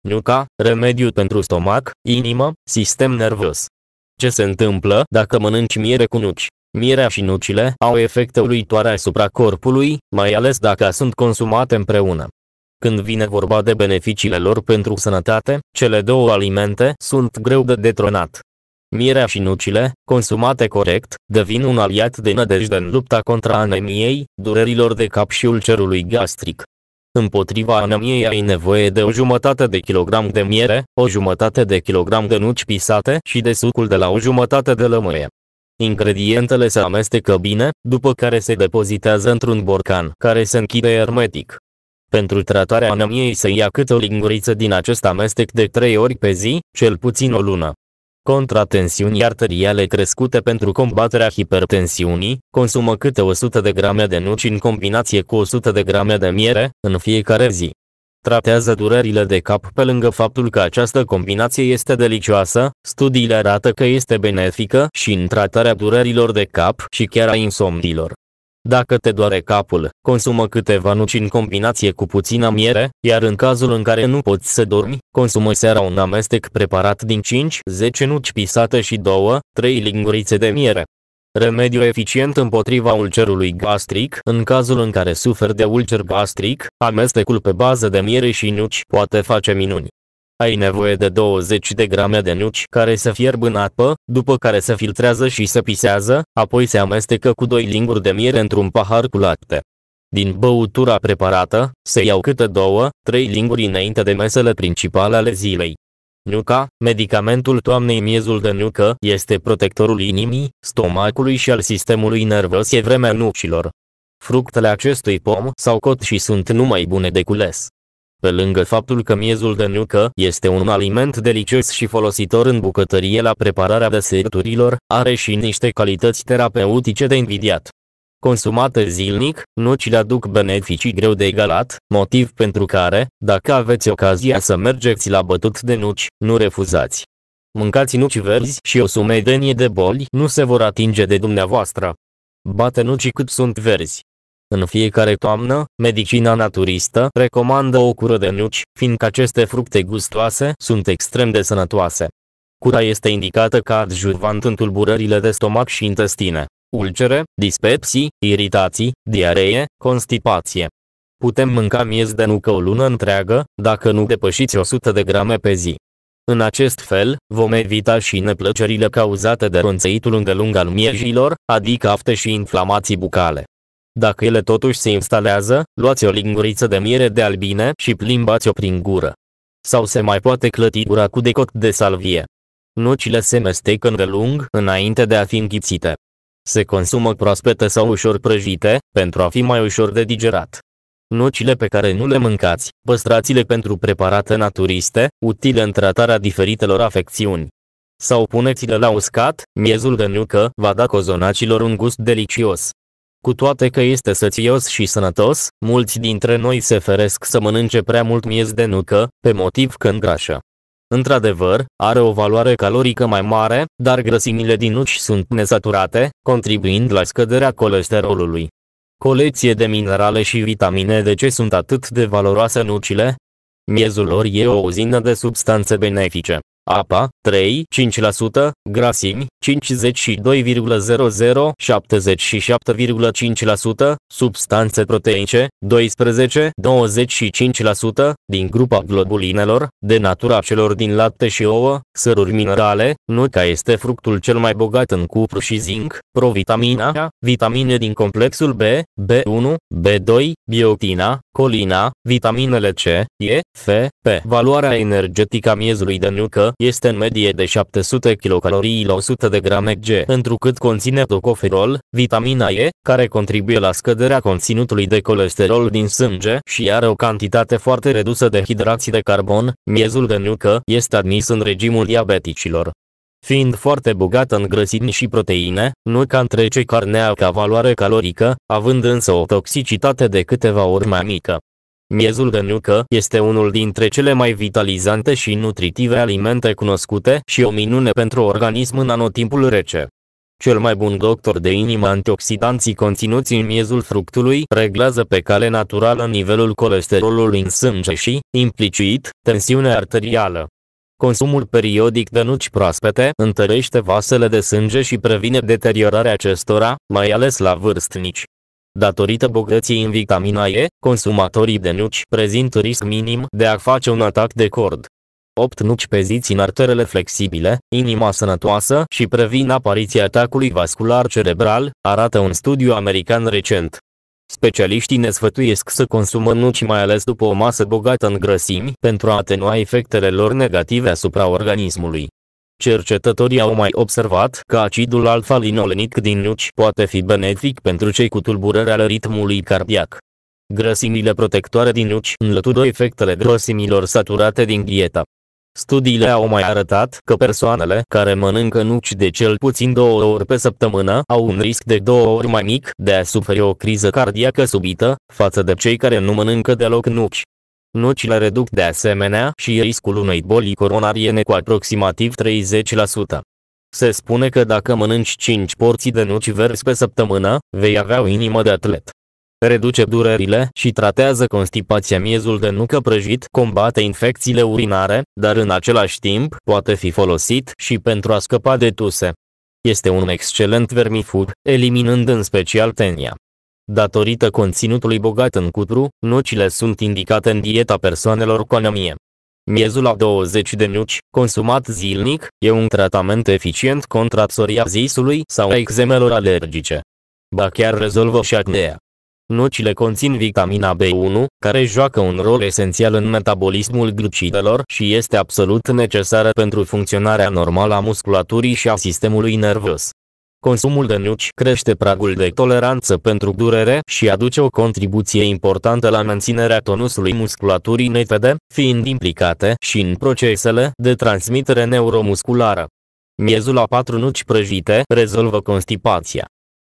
Nuca, remediu pentru stomac, inimă, sistem nervos. Ce se întâmplă dacă mănânci miere cu nuci? Mierea și nucile au efecte uluitoare asupra corpului, mai ales dacă sunt consumate împreună. Când vine vorba de beneficiile lor pentru sănătate, cele două alimente sunt greu de detronat. Mierea și nucile, consumate corect, devin un aliat de nădejde în lupta contra anemiei, durerilor de cap și ulcerului gastric. Împotriva anemiei ai nevoie de o jumătate de kilogram de miere, o jumătate de kilogram de nuci pisate și de sucul de la o jumătate de lămâie. Ingredientele se amestecă bine, după care se depozitează într-un borcan, care se închide hermetic. Pentru tratarea anemiei se ia câte o linguriță din acest amestec de 3 ori pe zi, cel puțin o lună. Contratensiuni arteriale crescute pentru combaterea hipertensiunii, consumă câte 100 de grame de nuci în combinație cu 100 de grame de miere, în fiecare zi. Tratează durerile de cap pe lângă faptul că această combinație este delicioasă, studiile arată că este benefică și în tratarea durerilor de cap și chiar a insomnilor. Dacă te doare capul, consumă câteva nuci în combinație cu puțină miere, iar în cazul în care nu poți să dormi, consumă seara un amestec preparat din 5-10 nuci pisate și 2-3 lingurițe de miere. Remediu eficient împotriva ulcerului gastric, în cazul în care suferi de ulcer gastric, amestecul pe bază de miere și nuci poate face minuni. Ai nevoie de 20 de grame de nuci care se fierb în apă, după care se filtrează și se pisează, apoi se amestecă cu 2 linguri de miere într-un pahar cu lapte. Din băutura preparată, se iau câte două, trei linguri înainte de mesele principale ale zilei. Nuca, medicamentul toamnei miezul de nucă, este protectorul inimii, stomacului și al sistemului nervos e vremea nucilor. Fructele acestui pom sau cot și sunt numai bune de cules. Pe lângă faptul că miezul de nucă este un aliment delicios și folositor în bucătărie la prepararea deserturilor, are și niște calități terapeutice de invidiat. Consumate zilnic, nucile aduc beneficii greu de egalat, motiv pentru care, dacă aveți ocazia să mergeți la bătut de nuci, nu refuzați. Mâncați nuci verzi și o sumedenie de boli nu se vor atinge de dumneavoastră. Bate nucii cât sunt verzi. În fiecare toamnă, medicina naturistă recomandă o cură de nuci, fiindcă aceste fructe gustoase sunt extrem de sănătoase. Cura este indicată ca adjuvant în tulburările de stomac și intestine, ulcere, dispepsii, iritații, diaree, constipație. Putem mânca miez de nucă o lună întreagă, dacă nu depășiți 100 de grame pe zi. În acest fel, vom evita și neplăcerile cauzate de ronțăitul îndelung al miejilor, adică afte și inflamații bucale. Dacă ele totuși se instalează, luați o linguriță de miere de albine și plimbați-o prin gură. Sau se mai poate clăti gura cu decot de salvie. Nucile se mestecă îndelung înainte de a fi înghițite. Se consumă proaspete sau ușor prăjite, pentru a fi mai ușor de digerat. Nucile pe care nu le mâncați, păstrați-le pentru preparate naturiste, utile în tratarea diferitelor afecțiuni. Sau puneți-le la uscat, miezul de nucă va da cozonacilor un gust delicios. Cu toate că este sățios și sănătos, mulți dintre noi se feresc să mănânce prea mult miez de nucă, pe motiv că îngrașă. Într-adevăr, are o valoare calorică mai mare, dar grăsimile din nuci sunt nesaturate, contribuind la scăderea colesterolului. Colecție de minerale și vitamine de ce sunt atât de valoroase nucile? Miezul lor e o uzină de substanțe benefice apa 3, 5%, grasimi 52,00, 77,5%, substanțe proteice 12, 25% din grupa globulinelor, de natura celor din lapte și ouă, săruri minerale, nuca este fructul cel mai bogat în cupru și zinc, provitamina A, vitamine din complexul B, B1, B2, biotina, colina, vitaminele C, E, F, P. Valoarea energetică a miezului de nucă este în medie de 700 kcal la 100 de grame G, întrucât conține tocoferol, vitamina E, care contribuie la scăderea conținutului de colesterol din sânge și are o cantitate foarte redusă de hidrații de carbon, miezul de nucă este admis în regimul diabeticilor. Fiind foarte bogat în grăsimi și proteine, nuca întrece carnea ca valoare calorică, având însă o toxicitate de câteva ori mai mică. Miezul de nucă este unul dintre cele mai vitalizante și nutritive alimente cunoscute și o minune pentru organism în anotimpul rece. Cel mai bun doctor de inimă antioxidanții conținuți în miezul fructului reglează pe cale naturală nivelul colesterolului în sânge și, implicit, tensiunea arterială. Consumul periodic de nuci proaspete întărește vasele de sânge și previne deteriorarea acestora, mai ales la vârstnici. Datorită bogăției în vitamina E, consumatorii de nuci prezintă risc minim de a face un atac de cord. 8 nuci pe zi țin arterele flexibile, inima sănătoasă și previn apariția atacului vascular cerebral, arată un studiu american recent. Specialiștii ne sfătuiesc să consumăm nuci mai ales după o masă bogată în grăsimi, pentru a atenua efectele lor negative asupra organismului. Cercetătorii au mai observat că acidul alfa-linolenic din nuci poate fi benefic pentru cei cu tulburări ale ritmului cardiac. Grăsimile protectoare din nuci înlătură efectele grăsimilor saturate din dietă. Studiile au mai arătat că persoanele care mănâncă nuci de cel puțin două ori pe săptămână au un risc de două ori mai mic de a suferi o criză cardiacă subită, față de cei care nu mănâncă deloc nuci. Nucile reduc de asemenea și riscul unei boli coronariene cu aproximativ 30%. Se spune că dacă mănânci 5 porții de nuci verzi pe săptămână, vei avea o inimă de atlet reduce durerile și tratează constipația miezul de nucă prăjit, combate infecțiile urinare, dar în același timp poate fi folosit și pentru a scăpa de tuse. Este un excelent vermifood, eliminând în special tenia. Datorită conținutului bogat în cutru, nucile sunt indicate în dieta persoanelor cu anemie. Miezul la 20 de nuci, consumat zilnic, e un tratament eficient contra psoriazisului sau eczemelor alergice. Ba chiar rezolvă și acnea. Nucile conțin vitamina B1, care joacă un rol esențial în metabolismul glucidelor și este absolut necesară pentru funcționarea normală a musculaturii și a sistemului nervos. Consumul de nuci crește pragul de toleranță pentru durere și aduce o contribuție importantă la menținerea tonusului musculaturii netede, fiind implicate și în procesele de transmitere neuromusculară. Miezul la patru nuci prăjite rezolvă constipația.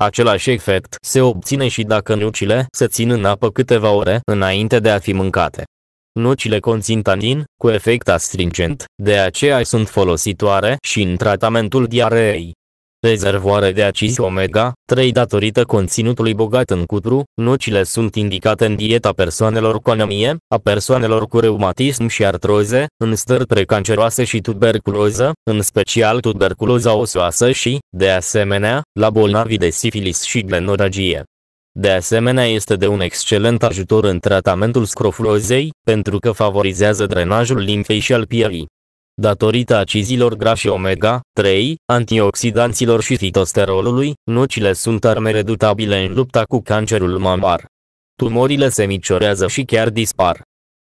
Același efect se obține și dacă nucile se țin în apă câteva ore înainte de a fi mâncate. Nucile conțin tanin, cu efect astringent, de aceea sunt folositoare și în tratamentul diareei rezervoare de acizi omega-3 datorită conținutului bogat în cutru, nucile sunt indicate în dieta persoanelor cu anemie, a persoanelor cu reumatism și artroze, în stări precanceroase și tuberculoză, în special tuberculoza osoasă și, de asemenea, la bolnavii de sifilis și glenorragie. De asemenea este de un excelent ajutor în tratamentul scrofulozei, pentru că favorizează drenajul limfei și al pielii datorită acizilor grași omega-3, antioxidanților și fitosterolului, nucile sunt arme redutabile în lupta cu cancerul mamar. Tumorile se miciorează și chiar dispar.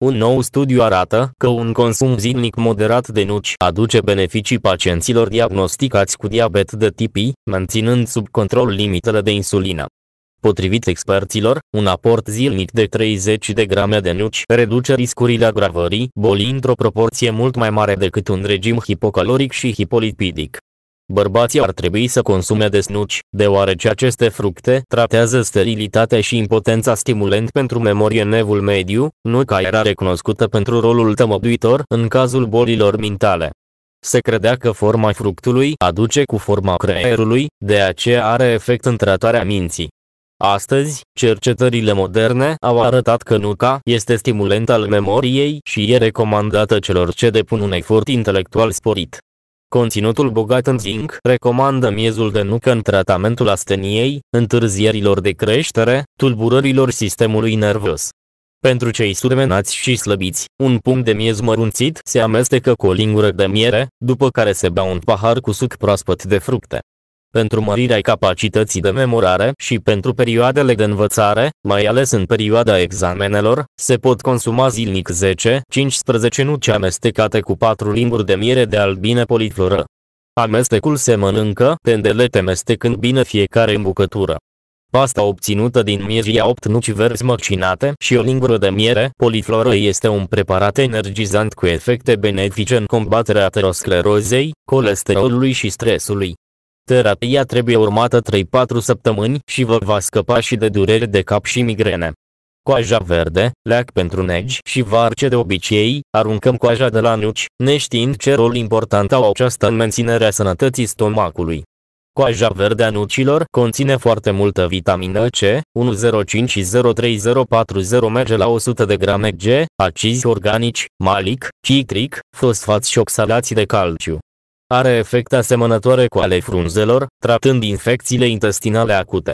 Un nou studiu arată că un consum zilnic moderat de nuci aduce beneficii pacienților diagnosticați cu diabet de tip I, menținând sub control limitele de insulină. Potrivit experților, un aport zilnic de 30 de grame de nuci reduce riscurile agravării bolii într-o proporție mult mai mare decât un regim hipocaloric și hipolipidic. Bărbații ar trebui să consume desnuci, deoarece aceste fructe tratează sterilitatea și impotența stimulent pentru memorie nevul mediu, nuca era recunoscută pentru rolul tămăduitor în cazul bolilor mentale. Se credea că forma fructului aduce cu forma creierului, de aceea are efect în tratarea minții. Astăzi, cercetările moderne au arătat că nuca este stimulent al memoriei și e recomandată celor ce depun un efort intelectual sporit. Conținutul bogat în zinc recomandă miezul de nucă în tratamentul asteniei, întârzierilor de creștere, tulburărilor sistemului nervos. Pentru cei surmenați și slăbiți, un punct de miez mărunțit se amestecă cu o lingură de miere, după care se bea un pahar cu suc proaspăt de fructe pentru mărirea capacității de memorare și pentru perioadele de învățare, mai ales în perioada examenelor, se pot consuma zilnic 10-15 nuci amestecate cu 4 linguri de miere de albine polifloră. Amestecul se mănâncă, pendelete mestecând bine fiecare în bucătură. Pasta obținută din mieria 8 nuci verzi măcinate și o lingură de miere polifloră este un preparat energizant cu efecte benefice în combaterea aterosclerozei, colesterolului și stresului. Terapia trebuie urmată 3-4 săptămâni și vă va scăpa și de durere de cap și migrene. Coaja verde, leac pentru negi și varce de obicei, aruncăm coaja de la nuci, neștiind ce rol important au aceasta în menținerea sănătății stomacului. Coaja verde a nucilor conține foarte multă vitamină C, 1050340 merge la 100 de grame G, acizi organici, malic, citric, fosfați și oxalații de calciu. Are efecte asemănătoare cu ale frunzelor, tratând infecțiile intestinale acute.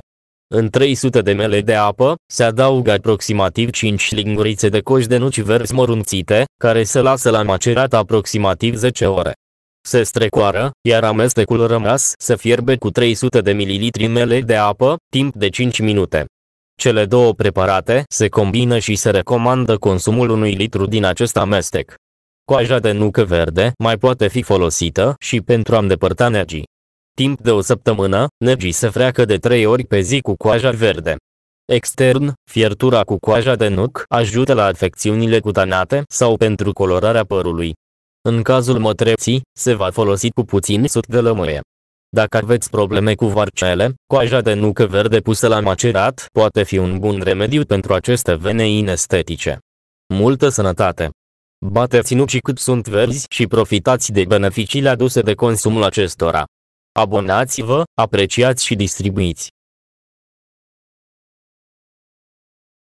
În 300 de ml de apă, se adaugă aproximativ 5 lingurițe de coși de nuci verzi mărunțite, care se lasă la macerat aproximativ 10 ore. Se strecoară, iar amestecul rămas se fierbe cu 300 de ml de apă, timp de 5 minute. Cele două preparate se combină și se recomandă consumul unui litru din acest amestec. Coaja de nucă verde mai poate fi folosită și pentru a îndepărta negii. Timp de o săptămână, negii se freacă de 3 ori pe zi cu coaja verde. Extern, fiertura cu coaja de nuc ajută la afecțiunile cutanate sau pentru colorarea părului. În cazul mătreții, se va folosi cu puțin sut de lămâie. Dacă aveți probleme cu varcele, coaja de nucă verde pusă la macerat poate fi un bun remediu pentru aceste vene inestetice. Multă sănătate! Bateți nucii cât sunt verzi și profitați de beneficiile aduse de consumul acestora. Abonați-vă, apreciați și distribuiți.